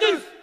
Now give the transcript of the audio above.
Adolf